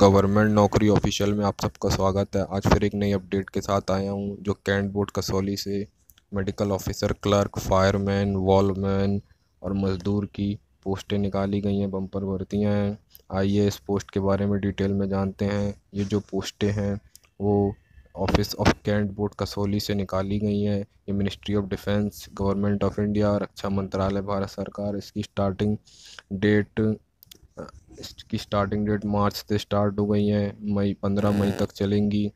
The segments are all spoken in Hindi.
गवर्नमेंट नौकरी ऑफिशियल में आप सबका स्वागत है। आज फिर एक नई अपडेट के साथ आया हूँ, जो कैंट बोर्ड कसौली से medical officer, clerk, fireman, wallman और मज़दूर की पोस्टें निकाली गई हैं, बम्पर भर्तियाँ हैं। आइए इस पोस्ट के बारे में डिटेल में जानते हैं। ये जो पोस्टें हैं, वो office of cantt board Kasauli से निकाली गई हैं। ये ministry of defence, government of India रक्षा मंत्रालय, भारत सरकार। इसकी स्टार्टिंग डेट इसकी स्टार्टिंग डेट मार्च से स्टार्ट हो गई है मई पंद्रह मई तक चलेंगी।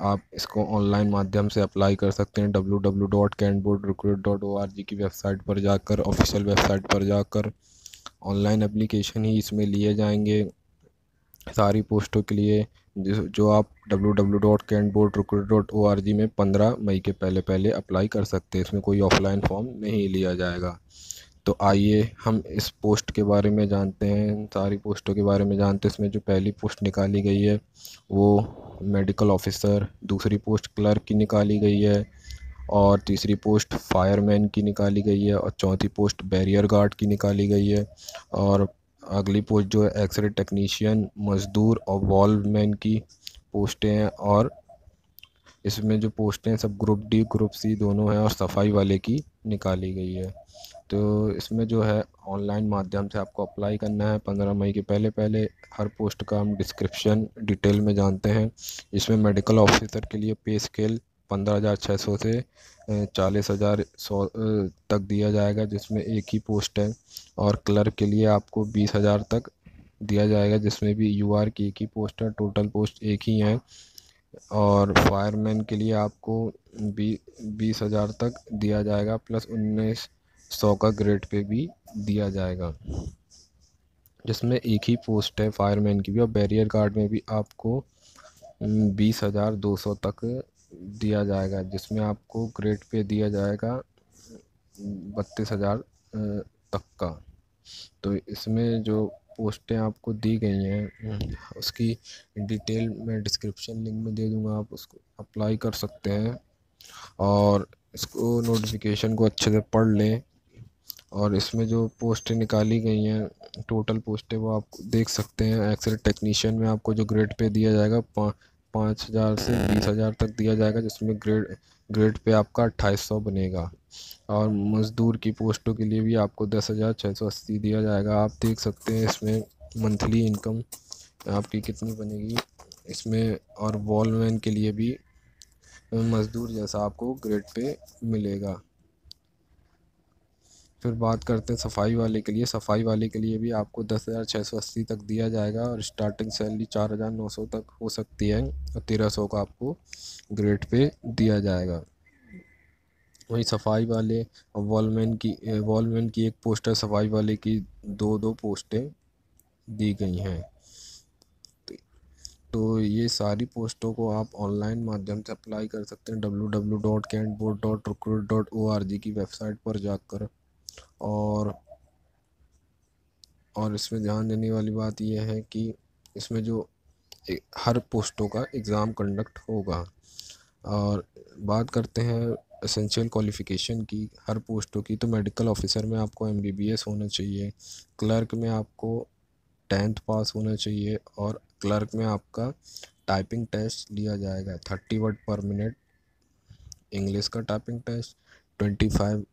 आप इसको ऑनलाइन माध्यम से अप्लाई कर सकते हैं W W dot cantt board recruit dot O R G की वेबसाइट पर जाकर ऑफिशियल वेबसाइट पर जाकर। ऑनलाइन एप्लीकेशन ही इसमें लिए जाएँगे सारी पोस्टों के लिए जो आप W W dot cantt board recruit dot O R G में पंद्रह मई के पहले पहले अप्लाई कर सकते हैं। इसमें कोई ऑफलाइन फॉर्म नहीं लिया जाएगा। तो आइए हम इस पोस्ट के बारे में जानते हैं सारी पोस्टों के बारे में जानते हैं। इसमें जो पहली पोस्ट निकाली गई है, वो मेडिकल ऑफिसर दूसरी पोस्ट क्लर्क की निकाली गई है, और तीसरी पोस्ट फायरमैन की निकाली गई है, और चौथी पोस्ट बैरियर गार्ड की निकाली गई है, और अगली पोस्ट जो है एक्सरे टेक्नीशियन मज़दूर और वॉल्वमैन की पोस्टें हैं, और इसमें जो पोस्टें हैं, सब ग्रुप डी ग्रुप सी दोनों हैं, और सफ़ाई वाले की निकाली गई है। तो इसमें जो है ऑनलाइन माध्यम से आपको अप्लाई करना है। पंद्रह मई के पहले पहले हर पोस्ट का हम डिस्क्रिप्शन डिटेल में जानते हैं। इसमें मेडिकल ऑफिसर के लिए पे स्केल पंद्रह हज़ार छः सौ से चालीस हज़ार सौ तक दिया जाएगा, जिसमें एक ही पोस्ट है। और क्लर्क के लिए आपको बीस हज़ार तक दिया जाएगा, जिसमें भी यू आर की एक ही पोस्ट है टोटल पोस्ट एक ही है। और फायरमैन के लिए आपको बी, बीस हज़ार तक दिया जाएगा प्लस उन्नीस सौ का ग्रेड पे भी दिया जाएगा। जिसमें एक ही पोस्ट है फायरमैन की भी, और बैरियर गार्ड में भी आपको बीस हज़ार दो सौ तक दिया जाएगा। जिसमें आपको ग्रेड पे दिया जाएगा, बत्तीस हज़ार तक का। तो इसमें जो पोस्टें आपको दी गई हैं, उसकी डिटेल मैं डिस्क्रिप्शन लिंक में दे दूँगा, आप उसको अप्लाई कर सकते हैं। और इसको नोटिफिकेशन को अच्छे से पढ़ लें। और इसमें जो पोस्टें निकाली गई हैं टोटल पोस्टें, वो आप देख सकते हैं। एक्सरे टेक्नीशियन में आपको जो ग्रेड पे दिया जाएगा पाँच हज़ार से बीस हज़ार तक दिया जाएगा, जिसमें ग्रेड ग्रेड पे आपका अट्ठाईस सौ बनेगा। और मज़दूर की पोस्टों के लिए भी आपको दस हज़ार छः सौ अस्सी दिया जाएगा। आप देख सकते हैं इसमें मंथली इनकम आपकी कितनी बनेगी। इसमें और वॉलमैन के लिए भी मज़दूर जैसा आपको ग्रेड पे मिलेगा। फिर बात करते हैं सफ़ाई वाले के लिए। सफ़ाई वाले के लिए भी आपको दस हज़ार छः सौ अस्सी तक दिया जाएगा और स्टार्टिंग सैलरी चार हज़ार नौ सौ तक हो सकती है और तेरह सौ का आपको ग्रेड पे दिया जाएगा। वहीं सफ़ाई वाले वॉलमैन की वॉलमैन की एक पोस्टर सफ़ाई वाले की दो दो पोस्टें दी गई हैं। तो ये सारी पोस्टों को आप ऑनलाइन माध्यम से अप्लाई कर सकते हैं। W W dot cantt board dot recruit dot O R G की वेबसाइट पर जाकर और और इसमें ध्यान देने वाली बात यह है कि इसमें जो हर पोस्टों का एग्ज़ाम कंडक्ट होगा। और बात करते हैं एसेंशियल क्वालिफ़िकेशन की, हर पोस्टों की तो मेडिकल ऑफिसर में आपको एमबीबीएस होना चाहिए क्लर्क में आपको टेंथ पास होना चाहिए और क्लर्क में आपका टाइपिंग टेस्ट लिया जाएगा। थर्टी वर्ड पर मिनट इंग्लिश का typing test twenty five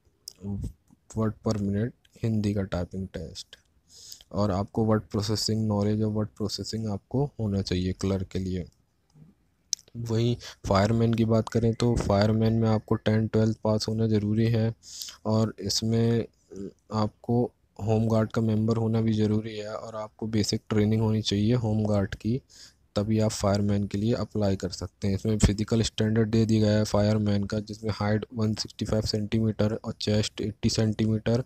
word पर मिनट हिंदी का टाइपिंग टेस्ट और आपको वर्ड प्रोसेसिंग नॉलेज और वर्ड प्रोसेसिंग आपको होना चाहिए क्लर्क के लिए। वहीं फायरमैन की बात करें तो फायरमैन में आपको टेंथ ट्वेल्थ पास होना ज़रूरी है और इसमें आपको होम गार्ड का मेंबर होना भी ज़रूरी है और आपको बेसिक ट्रेनिंग होनी चाहिए होम गार्ड की। तभी आप फायरमैन के लिए अप्लाई कर सकते हैं। इसमें फ़िज़िकल स्टैंडर्ड दे दिया गया है फायरमैन का, जिसमें हाइट 165 सेंटीमीटर और चेस्ट 80 सेंटीमीटर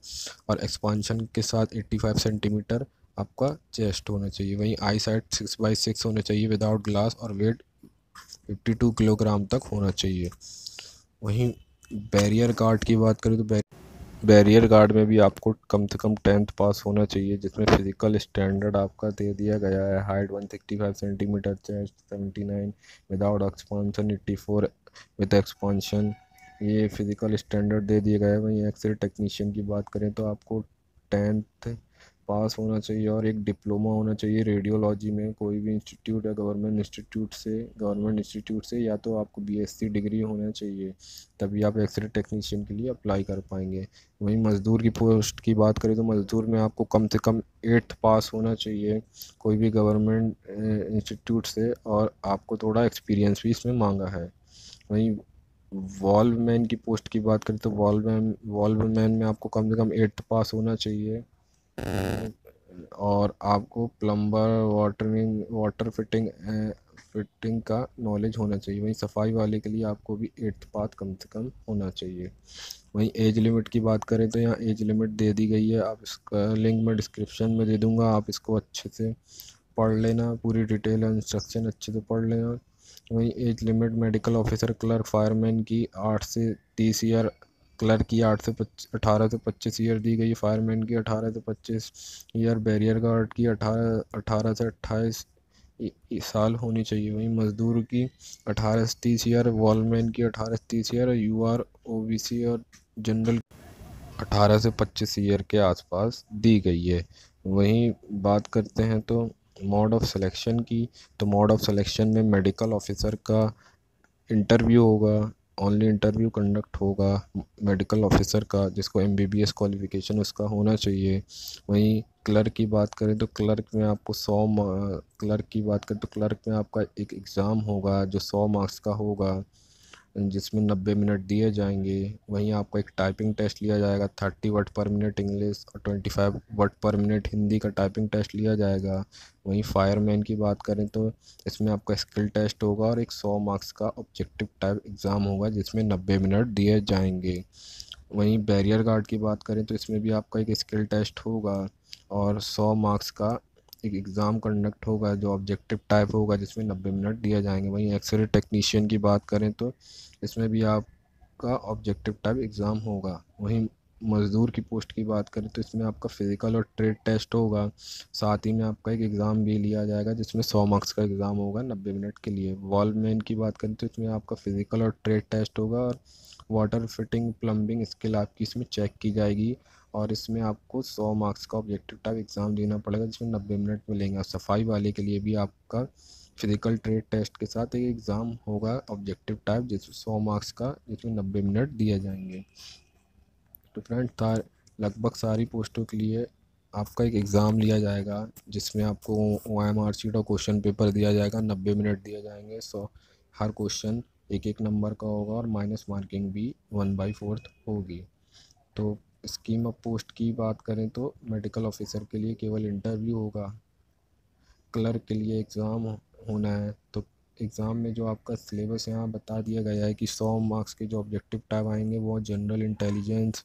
और एक्सपांशन के साथ 85 सेंटीमीटर आपका चेस्ट होना चाहिए। वहीं आई साइड सिक्स बाई सिक्स होना चाहिए विदाउट ग्लास और वेट 52 किलोग्राम तक होना चाहिए। वहीं बैरियर गार्ड की बात करें तो बैरियर गार्ड में भी आपको कम से कम टेंथ पास होना चाहिए, जिसमें फ़िज़िकल स्टैंडर्ड आपका दे दिया गया है। Height one sixty five centimetre, chest seventy nine, without expansion eighty four with expansion. ये फ़िज़िकल स्टैंडर्ड दे दिया गया है। वहीं एक्सरे टेक्नीशियन की बात करें तो आपको टेंथ पास होना चाहिए और एक डिप्लोमा होना चाहिए रेडियोलॉजी में, कोई भी इंस्टीट्यूट या गवर्नमेंट इंस्टीट्यूट से गवर्नमेंट इंस्टीट्यूट से, या तो आपको बीएससी डिग्री होना चाहिए, तभी आप एक्सरे टेक्नीशियन के लिए अप्लाई कर पाएँगे। वहीं मज़दूर की पोस्ट की बात करें तो मज़दूर में आपको कम से कम एट्थ पास होना चाहिए, कोई भी गवर्नमेंट इंस्टीट्यूट से, और आपको थोड़ा एक्सपीरियंस भी इसमें मांगा है। वहीं वॉल्व मैन की पोस्ट की बात करें तो वॉल्व मैन वॉल्व मैन में आपको कम से कम एट्थ पास होना चाहिए। और आपको plumber watering water fitting fitting का नॉलेज होना चाहिए। वहीं सफ़ाई वाले के लिए आपको भी एट्थ पास कम से कम होना चाहिए। वहीं एज लिमिट की बात करें तो यहाँ एज लिमिट दे दी गई है। आप इसका लिंक मैं डिस्क्रिप्शन में दे दूँगा। आप इसको अच्छे से पढ़ लेना। पूरी डिटेल और इंस्ट्रक्शन अच्छे से पढ़ लेना। वहीं age limit medical officer clerk fireman की आठ से तीस ईयर क्लर्क की आठ से अठारह से पच्चीस ईयर दी गई, फायरमैन की अठारह से पच्चीस ईयर बैरियर गार्ड की अठारह अठारह से अट्ठाईस साल होनी चाहिए। वहीं मज़दूर की अठारह से तीस ईयर वॉलमैन की अठारह से तीस year U R O B C और जनरल अठारह से पच्चीस ईयर के आसपास दी गई है। वहीं बात करते हैं तो मोड ऑफ़ सिलेक्शन की तो मोड ऑफ़ सिलेक्शन में मेडिकल ऑफिसर का इंटरव्यू होगा ओनली इंटरव्यू कंडक्ट होगा मेडिकल ऑफिसर का, जिसको M B B S qualification उसका होना चाहिए। वहीं क्लर्क की बात करें तो क्लर्क में आपको सौ क्लर्क की बात करें तो क्लर्क में आपका एक एग्ज़ाम होगा जो सौ मार्क्स का होगा। जिसमें नब्बे मिनट दिए जाएँगे, वहीं आपको एक टाइपिंग टेस्ट लिया जाएगा थर्टी वर्ड पर मिनट इंग्लिश और ट्वेंटी फाइव वर्ड पर मिनट हिंदी का टाइपिंग टेस्ट लिया जाएगा। वहीं फायरमैन की बात करें तो इसमें आपका स्किल टेस्ट होगा और एक सौ मार्क्स का ऑब्जेक्टिव टाइप एग्ज़ाम होगा, जिसमें नब्बे मिनट दिए जाएँगे। वहीं बैरियर गार्ड की बात करें तो इसमें भी आपका एक स्किल टेस्ट होगा और सौ मार्क्स का एक एग्ज़ाम कंडक्ट होगा, जो ऑब्जेक्टिव टाइप होगा, जिसमें नब्बे मिनट दिए जाएँगे। वहीं एक्सरे टेक्नीशियन की बात करें तो इसमें भी आपका ऑब्जेक्टिव टाइप एग्ज़ाम होगा। वहीं मज़दूर की पोस्ट की बात करें तो इसमें आपका फ़िज़िकल और ट्रेड टेस्ट होगा। साथ ही में आपका एक एग्ज़ाम भी लिया जाएगा, जिसमें सौ मार्क्स का एग्ज़ाम होगा नब्बे मिनट के लिए। वॉलमैन की बात करें तो इसमें आपका फ़िज़िकल और ट्रेड टेस्ट होगा और वाटर फिटिंग प्लम्बिंग स्किल आपकी इसमें चेक की जाएगी। और इसमें आपको सौ मार्क्स का ऑब्जेक्टिव टाइप एग्ज़ाम देना पड़ेगा, जिसमें नब्बे मिनट मिलेंगे। और सफ़ाई वाले के लिए भी आपका फ़िज़िकल ट्रेड टेस्ट के साथ एक एग्ज़ाम होगा ऑब्जेक्टिव टाइप जिसमें सौ मार्क्स का, जिसमें नब्बे मिनट दिए जाएँगे। तो फ्रेंड लगभग सारी पोस्टों के लिए आपका एक एग्ज़ाम लिया जाएगा, जिसमें आपको ओ एम आर शीट और क्वेश्चन पेपर दिया जाएगा, नब्बे मिनट दिए जाएँगे। सो, हर क्वेश्चन एक एक नंबर का होगा और माइनस मार्किंग भी वन बाई फोर्थ होगी। तो स्कीम ऑफ़ पोस्ट की बात करें तो मेडिकल ऑफिसर के लिए केवल इंटरव्यू होगा। क्लर्क के लिए एग्ज़ाम होना है। तो एग्ज़ाम में जो आपका सिलेबस यहाँ बता दिया गया है कि सौ मार्क्स के जो ऑब्जेक्टिव टाइप आएँगे, वो general intelligence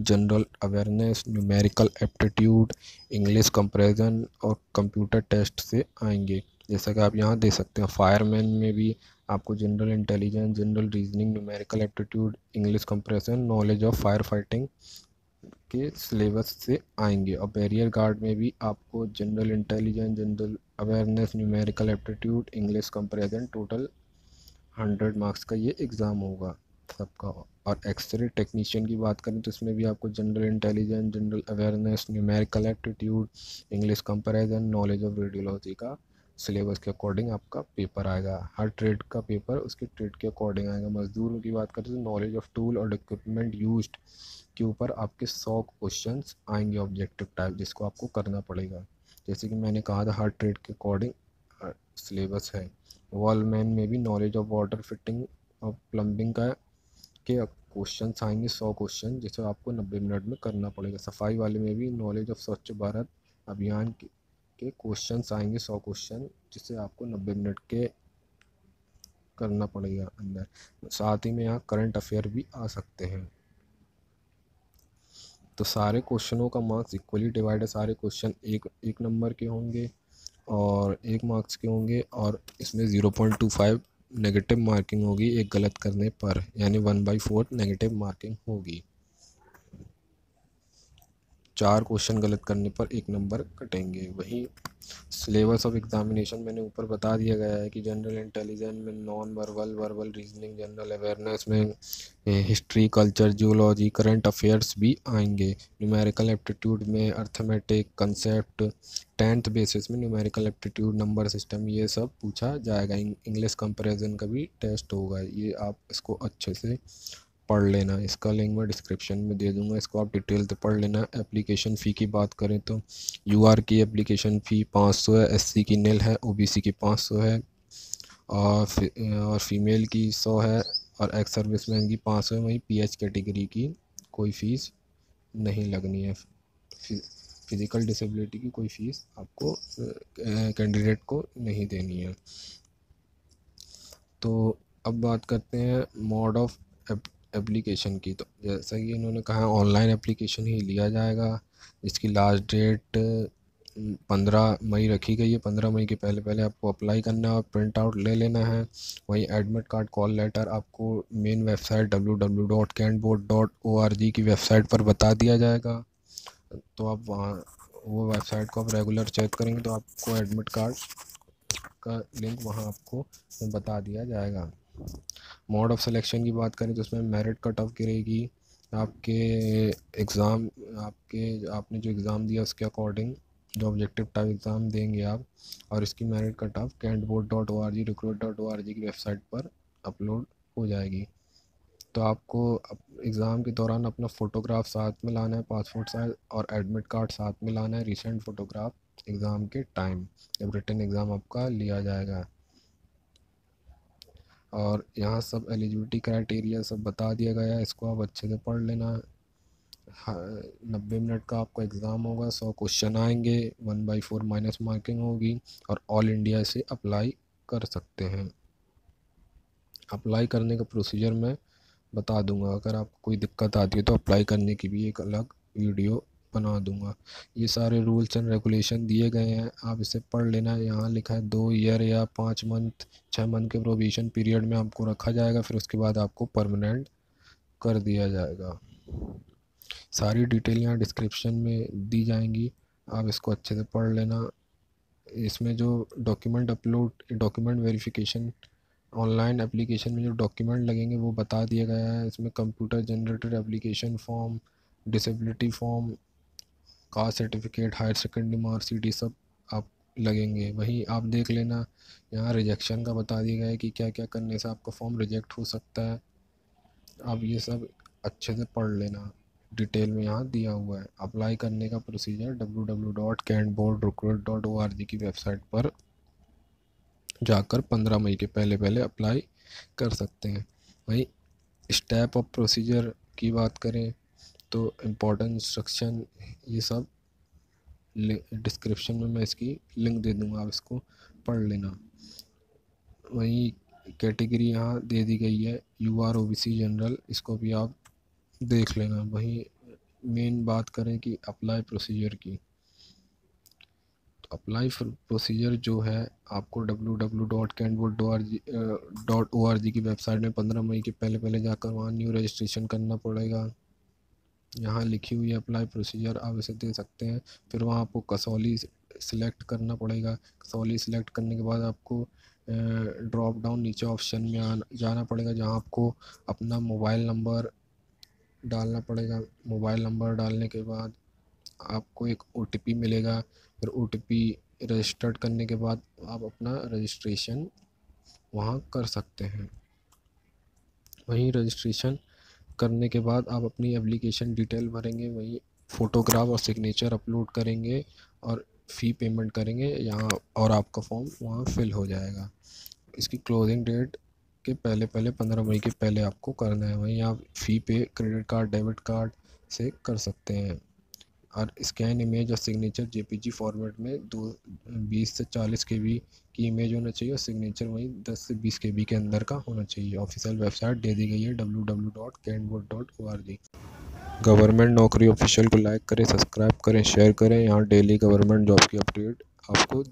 general awareness numerical aptitude English comparison और कंप्यूटर टेस्ट से आएँगे। जैसा कि आप यहाँ दे सकते हैं फायरमैन में भी आपको general intelligence general reasoning numerical aptitude English compression knowledge of fire fighting के सिलेबस से आएँगे। और बैरियर गार्ड में भी आपको general intelligence general awareness numerical aptitude English comparison total hundred marks का ये एग्ज़ाम होगा सबका। और एक्सरे टेक्नीशियन की बात करें तो इसमें भी आपको general intelligence general awareness numerical aptitude English comparison knowledge of radiology का सिलेबस के अकॉर्डिंग आपका पेपर आएगा। हर ट्रेड का पेपर, उसके ट्रेड के अकॉर्डिंग आएगा। मज़दूरों की बात करें तो नॉलेज ऑफ़ टूल और इक्विपमेंट यूज्ड के ऊपर आपके सौ क्वेश्चन आएँगे ऑब्जेक्टिव टाइप जिसको आपको करना पड़ेगा। जैसे कि मैंने कहा था, हर ट्रेड के अकॉर्डिंग सिलेबस है। वॉलमैन में भी नॉलेज ऑफ़ वाटर फिटिंग और प्लम्बिंग का के क्वेश्चन आएँगे, सौ क्वेश्चन जिसे आपको नब्बे मिनट में करना पड़ेगा। सफ़ाई वाले में भी नॉलेज ऑफ़ स्वच्छ भारत अभियान के क्वेश्चन आएँगे, सौ क्वेश्चन जिसे आपको नब्बे मिनट के करना पड़ेगा अंदर। साथ ही में यहाँ करंट अफेयर भी आ सकते हैं। तो सारे क्वेश्चनों का मार्क्स इक्वली डिवाइड है सारे क्वेश्चन एक एक नंबर के होंगे और एक मार्क्स के होंगे और इसमें zero point two five negative marking होगी एक गलत करने पर, यानी one by four negative marking होगी। चार क्वेश्चन गलत करने पर एक नंबर कटेंगे। वहीं सिलेबस ऑफ़ एग्जामिनेशन मैंने ऊपर बता दिया गया है कि जनरल इंटेलिजेंस में non verbal verbal reasoning general awareness में history culture geology current affairs भी आएँगे। न्यूमेरिकल एप्टीट्यूड में अर्थमेटिक कंसेप्ट टेंथ बेसिस में न्यूमेरिकल एप्टीट्यूड नंबर सिस्टम ये सब पूछा जाएगा। इंग्लिश कंपैरिजन का भी टेस्ट होगा। ये आप इसको अच्छे से पढ़ लेना, इसका लिंक मैं डिस्क्रिप्शन में दे दूँगा, इसको आप डिटेल से पढ़ लेना। एप्लीकेशन फ़ी की बात करें तो यूआर की एप्लीकेशन फ़ी पाँच सौ है एससी की नील है ओबीसी की पाँच सौ है, और और फीमेल की सौ है, और एक्स सर्विस मैन की पाँच सौ है। वहीं पीएच कैटेगरी की कोई फ़ीस नहीं लगनी है। फ़िज़िकल डिसेबिलिटी की कोई फ़ीस आपको कैंडिडेट को नहीं देनी है। तो अब बात करते हैं मोड ऑफ़ एप्लीकेशन की। तो जैसा कि इन्होंने कहा ऑनलाइन एप्लीकेशन ही लिया जाएगा। इसकी लास्ट डेट पंद्रह मई रखी गई है। पंद्रह मई के पहले पहले आपको अप्लाई करना है और प्रिंट आउट ले लेना है। वहीं एडमिट कार्ड कॉल लेटर आपको main website W W dot cantt board dot O R G की वेबसाइट पर बता दिया जाएगा। तो आप वहाँ, वो वेबसाइट को आप रेगुलर चेक करेंगे तो आपको एडमिट कार्ड का लिंक वहाँ आपको बता दिया जाएगा। मोड ऑफ़ सिलेक्शन की बात करें तो उसमें मेरिट कट ऑफ़ गिरेगी आपके एग्ज़ाम आपके, आपने जो एग्ज़ाम दिया उसके अकॉर्डिंग जो ऑब्जेक्टिव टाइप एग्ज़ाम देंगे आप और इसकी merit cut off cantt board dot O R G recruit dot O R G की वेबसाइट पर अपलोड हो जाएगी। तो आपको एग्ज़ाम के दौरान अपना फ़ोटोग्राफ साथ में लाना है पासपोर्ट साइज़ और एडमिट कार्ड साथ में लाना है रिसेंट फ़ोटोग्राफ एग्ज़ाम के टाइम जब रिटर्न एग्ज़ाम आपका लिया जाएगा। और यहाँ सब एलिजिबिलिटी क्राइटेरिया सब बता दिया गया है, इसको आप अच्छे से पढ़ लेना। हाँ नब्बे मिनट का आपका एग्ज़ाम होगा, सौ क्वेश्चन आएँगे one by four minus marking होगी और ऑल इंडिया से अप्लाई कर सकते हैं। अप्लाई करने का प्रोसीजर मैं बता दूँगा, अगर आपको कोई दिक्कत आती है तो अप्लाई करने की भी एक अलग वीडियो बना दूँगा। ये सारे रूल्स एंड रेगुलेशन दिए गए हैं। आप इसे पढ़ लेना। यहाँ लिखा है दो ईयर या पाँच मंथ छः मंथ के प्रोविज़न पीरियड में आपको रखा जाएगा। फिर उसके बाद आपको परमानेंट कर दिया जाएगा। सारी डिटेल यहाँ डिस्क्रिप्शन में दी जाएँगी। आप इसको अच्छे से पढ़ लेना। इसमें जो document upload document verification online application में जो डॉक्यूमेंट लगेंगे, वो बता दिया गया है। इसमें computer generated application form disability form caste certificate higher secondary marksheet ये सब आप लगेंगे। वहीं आप देख लेना, यहाँ रिजेक्शन का बता दिया गया है कि क्या क्या करने से आपका फॉर्म रिजेक्ट हो सकता है। आप ये सब अच्छे से पढ़ लेना। डिटेल में यहाँ दिया हुआ है। अप्लाई करने का procedure W W dot board recruit dot O R G की वेबसाइट पर जाकर पंद्रह मई के पहले पहले अप्लाई कर सकते हैं। वहीं स्टेप ऑफ़ प्रोसीजर की बात करें तो इम्पोर्टेंट इंस्ट्रक्शन ये सब। डिस्क्रिप्शन में मैं इसकी लिंक दे दूँगा, आप इसको पढ़ लेना। वहीं कैटेगरी यहाँ दे दी गई है U R O B C general इसको भी आप देख लेना। वहीं मेन बात करें कि अप्लाई प्रोसीजर की। तो अप्लाई प्रोसीजर जो है, आपको W W dot cantt board dot O R G की वेबसाइट में पंद्रह मई के पहले पहले जाकर वहाँ न्यू रजिस्ट्रेशन करना पड़ेगा। यहाँ लिखी हुई अप्लाई प्रोसीजर आप इसे दे सकते हैं। फिर वहाँ आपको कसौली सिलेक्ट करना पड़ेगा। कसौली सिलेक्ट करने के बाद आपको ड्रॉप डाउन नीचे ऑप्शन में आना, जाना पड़ेगा जहाँ आपको अपना मोबाइल नंबर डालना पड़ेगा। मोबाइल नंबर डालने के बाद आपको एक ओटीपी मिलेगा। फिर ओटीपी रजिस्टर्ड करने के बाद आप अपना रजिस्ट्रेशन वहाँ कर सकते हैं। वहीं रजिस्ट्रेशन करने के बाद आप अपनी एप्लीकेशन डिटेल भरेंगे, वहीं फ़ोटोग्राफ और सिग्नेचर अपलोड करेंगे और फ़ी पेमेंट करेंगे, यहाँ और आपका फॉर्म वहाँ फिल हो जाएगा। इसकी क्लोजिंग डेट के पहले पहले पंद्रह मई के पहले आपको करना है, वहीं आप फ़ी पे क्रेडिट कार्ड डेबिट कार्ड से कर सकते हैं। और स्कैन इमेज और सिग्नेचर जेपीजी फॉर्मेट में दो, बीस से चालीस के बी की इमेज होना चाहिए और सिग्नेचर वहीं दस से बीस के बी के अंदर का होना चाहिए। ऑफिशियल वेबसाइट दे दी गई है W W dot cantt board dot O R G government नौकरी ऑफिशियल को लाइक करें सब्सक्राइब करें शेयर करें। यहाँ डेली गवर्नमेंट जॉब की अपडेट आपको